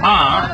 हाँ